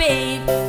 babe.